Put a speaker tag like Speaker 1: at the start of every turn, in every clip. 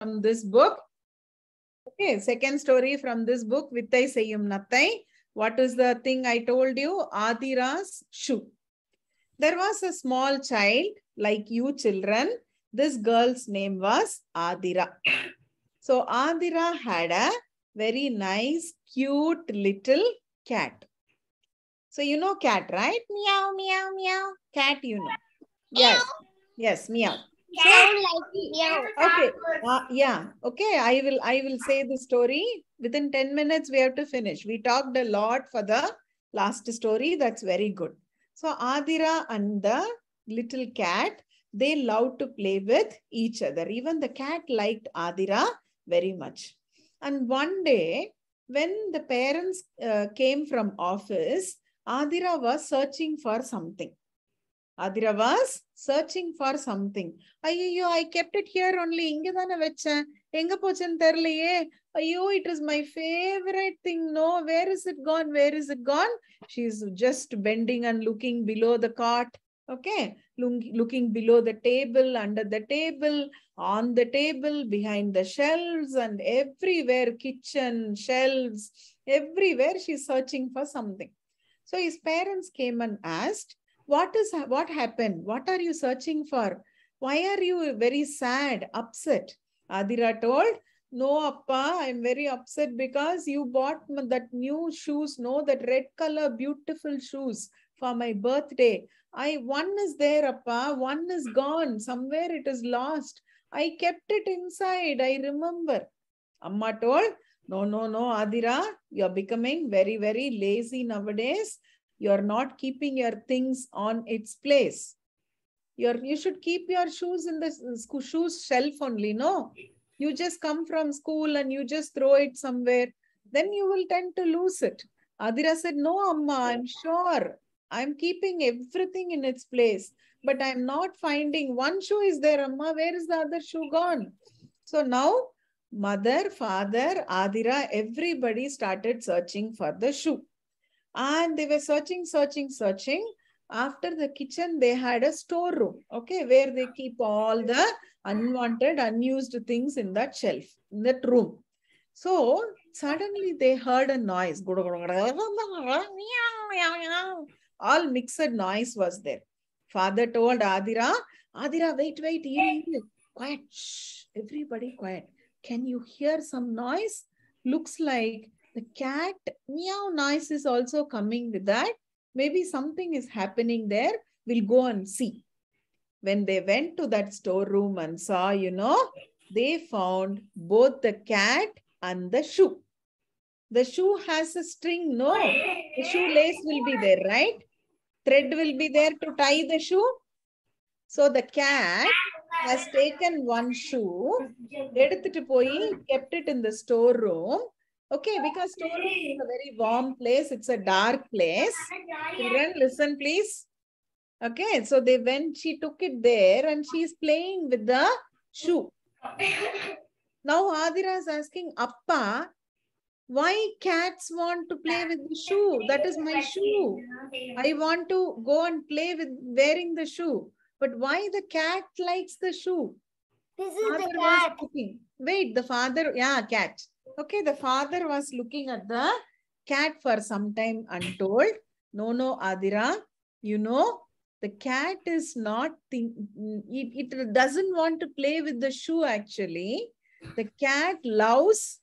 Speaker 1: from this book. Okay, second story from this book, Vittai Seyyum Nattai. What is the thing I told you? Athira's shoe. There was a small child, like you children. This girl's name was Athira. So Athira had a very nice, cute little cat. So you know cat, right? Meow, meow, meow. Cat, you know. Yes, yes, meow.
Speaker 2: Sound like meow.
Speaker 1: Okay. Uh, yeah. Okay. I will. I will say the story within ten minutes. We have to finish. We talked a lot for the last story. That's very good. So Athira and the little cat, they love to play with each other. Even the cat liked Athira very much. And one day, when the parents uh, came from office, Athira was searching for something. Athira was searching for something. Ayyo, I kept it here only. இங்க தானே வச்சேன். எங்க போச்சுன்னு தெரியலையே. ஐயோ it is my favourite thing no where is where is it gone? Is it gone she is just bending and looking okay? Looking below the table under the table on the table behind the shelves and everywhere kitchen shelves everywhere she's searching for something. So his parents came and asked what is what happened? What are you searching for? Why are you very sad upset? Athira told no appa i'm very upset because you bought that new shoes no that red color beautiful shoes for my birthday. I one is there appa one is gone. Somewhere it is lost. I kept it inside i remember. Amma told no no no athira you're becoming very very lazy nowadays you're not keeping your things on its place. You're you should keep your shoes in the school, shoes shelf only no? You just come from school and you just throw it somewhere. Then you will tend to lose it. Athira said no amma i'm sure. I'm keeping everything in its place but i'm not finding one shoe is there amma. Where is the other shoe gone? So now mother father athira everybody started searching for the shoe and they were searching searching searching. After the kitchen they had a storeroom okay where they keep all the unwanted unused things in that shelf in that room. So suddenly they heard a noise. All mixed noise was there. Father told athira athira wait wait quiet. Shh. everybody quiet. Can you hear some noise? Looks like the cat meow noise is also coming with that maybe something is happening there we'll go and see when they went to that storeroom and saw you know they found both the cat and the shoe the shoe has a string no the shoelace will be there right thread will be there to tie the shoe so the cat has taken one shoe எடுத்துட்டு போய் kept it in the storeroom Okay, because storeroom is a very warm place. It's a dark place. Children, listen, please. Okay, so they went, she took it there and she's playing with the shoe. Now Athira is asking, Appa, why cats want to play with the shoe? That is my shoe. I want to go and play with wearing the shoe. But why the cat likes the shoe?
Speaker 2: This is the
Speaker 1: Father was
Speaker 2: cat.
Speaker 1: Wait, the father, yeah, cat. Okay, the father was looking at the cat for some time and told, no, no, Athira, you know, the cat is not, think, it, it doesn't want to play with the shoe actually. The cat loves,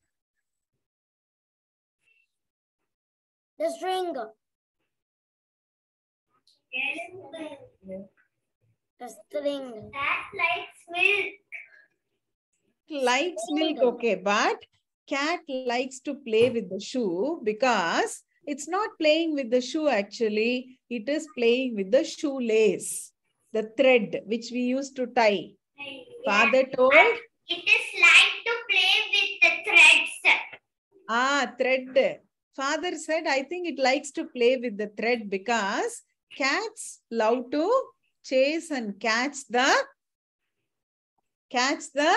Speaker 2: The string. The string.
Speaker 1: That likes milk. Likes milk, okay, but cat likes to play with the shoe because it's not playing with the shoe actually, it is playing with the shoelace, the thread which we used to tie. Father told,
Speaker 3: It is like to play with the threads.
Speaker 1: ah, thread. Father said, I think it likes to play with the thread because cats love to chase and catch the, catch the.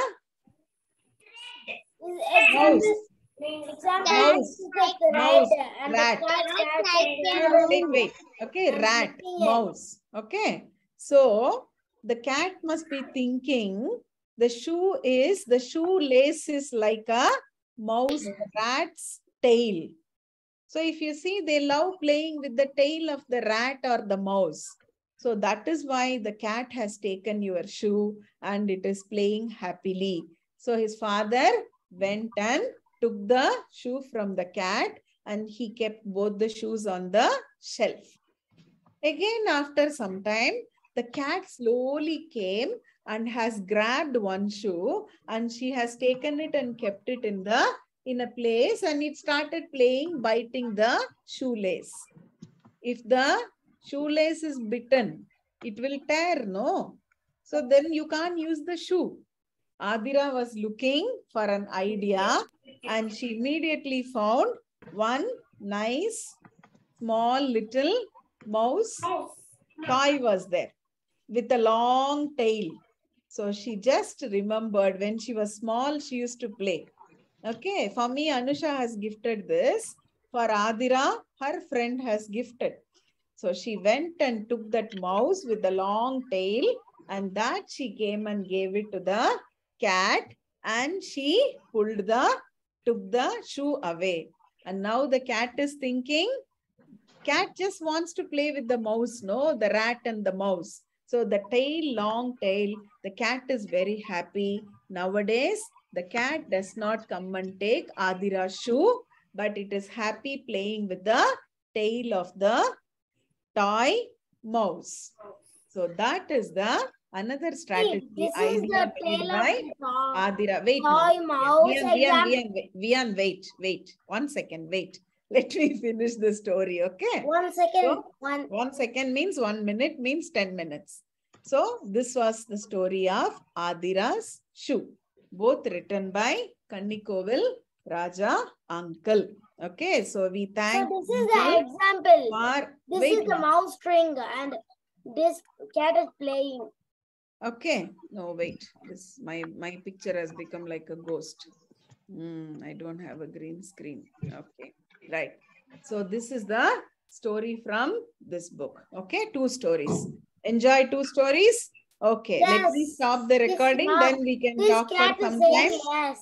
Speaker 1: Mouse. Rat. Wait. Okay, rat, mouse. Okay. So the cat must be thinking, the shoe is the shoelace is like a mouse rat's tail. So if you see, they love playing with the tail of the rat or the mouse. So that is why the cat has taken your shoe and it is playing happily. So his father went and took the shoe from the cat and he kept both the shoes on the shelf. Again, after some time, the cat slowly came and has grabbed one shoe and she has taken it and kept it in the in a place and it started playing biting the shoelace. If the shoelace is bitten, it will tear, no? So then you can't use the shoe. Athira was looking for an idea and she immediately found one nice small little mouse toy was there with a long tail. So she just remembered when she was small, she used to play. Okay, for me, Anusha has gifted this. For Athira, her friend has gifted. So she went and took that mouse with the long tail and that she came and gave it to the cat and she pulled the, took the shoe away. And now the cat is thinking, cat just wants to play with the mouse, no? The rat and the mouse. So the tail, long tail, the cat is very happy. Nowadays, the cat does not come and take Athira's shoe, but it is happy playing with the tail of the toy mouse. So that is the another strategy
Speaker 2: this is the
Speaker 1: idea played by. Athira. Wait, Vian, Vian, Vian, wait, Vian, wait, wait. One second, wait. Let me finish the story, okay?
Speaker 2: One second.
Speaker 1: So-
Speaker 2: One.
Speaker 1: One second means one minute means 10 minutes. So this was the story of Athira's shoe, both written by Kannikovil Raja uncle. Okay, so we
Speaker 2: So
Speaker 1: thank
Speaker 2: this is the example.
Speaker 1: for
Speaker 2: This
Speaker 1: wait
Speaker 2: is the mouse string and this cat is playing.
Speaker 1: Okay, no wait. This my my picture has become like a ghost. Hmm, I don't have a green screen. Okay, right. So this is the story from this book. Okay, two stories. Enjoy two stories. Okay, let me stop the recording.
Speaker 2: mom-
Speaker 1: Then we can
Speaker 2: This
Speaker 1: talk for some time.
Speaker 2: yes.